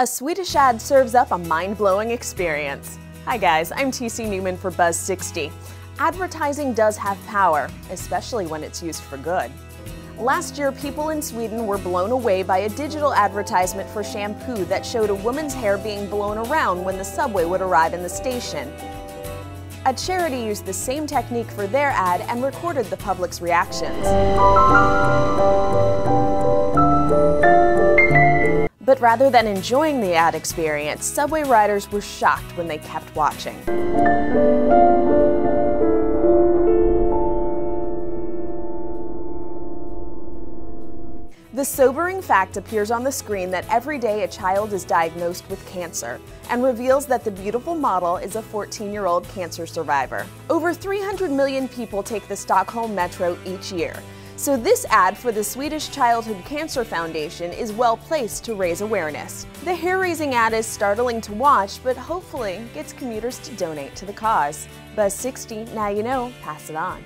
A Swedish ad serves up a mind-blowing experience. Hi guys, I'm TC Newman for Buzz 60. Advertising does have power, especially when it's used for good. Last year, people in Sweden were blown away by a digital advertisement for shampoo that showed a woman's hair being blown around when the subway would arrive in the station. A charity used the same technique for their ad and recorded the public's reactions. But rather than enjoying the ad experience, subway riders were shocked when they kept watching. The sobering fact appears on the screen that every day a child is diagnosed with cancer and reveals that the beautiful model is a 14 year old cancer survivor. Over 300 million people take the Stockholm Metro each year, so this ad for the Swedish Childhood Cancer Foundation is well placed to raise awareness. The hair-raising ad is startling to watch, but hopefully gets commuters to donate to the cause. Buzz 60, now you know, pass it on.